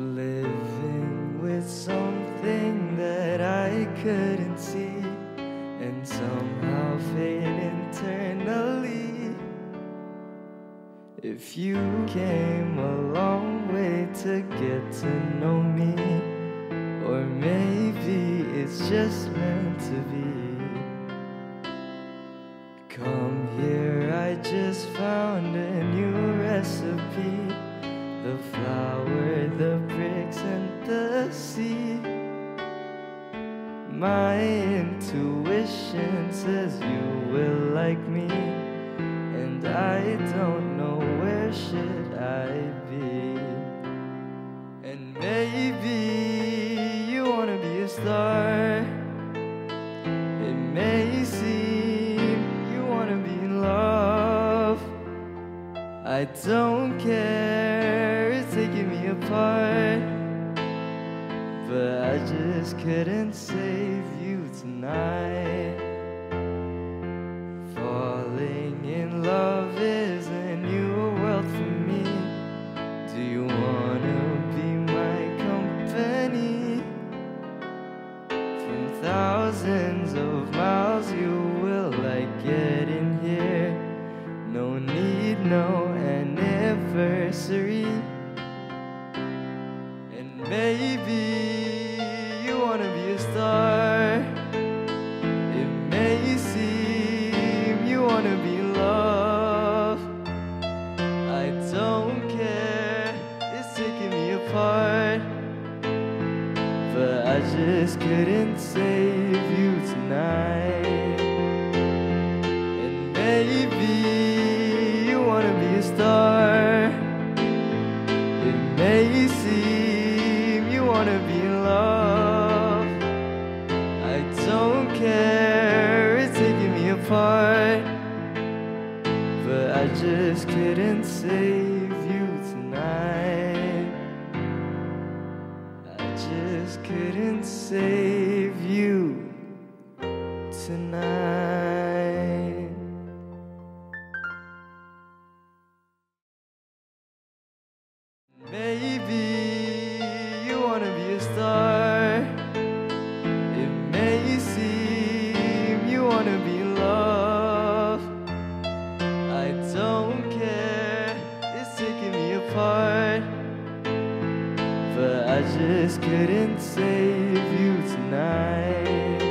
Living with something that I couldn't see and somehow fade internally. If you came a long way to get to know me, or maybe it's just meant to be. Come here, I just found a new recipe. The flower. My intuition says you will like me, and I don't know where should I be. And maybe you wanna be a star. It may seem you wanna be in love. I don't care, it's taking me apart. But I just couldn't save you tonight. Falling in love is a new world for me. Do you wanna be my company? From thousands of miles, you will like getting here. No need, no anniversary. And maybe I just couldn't save you tonight. And maybe you wanna be a star. It may seem you wanna be in love. I don't care, it's taking me apart. But I just couldn't save couldn't save you tonight. But I just couldn't save you tonight.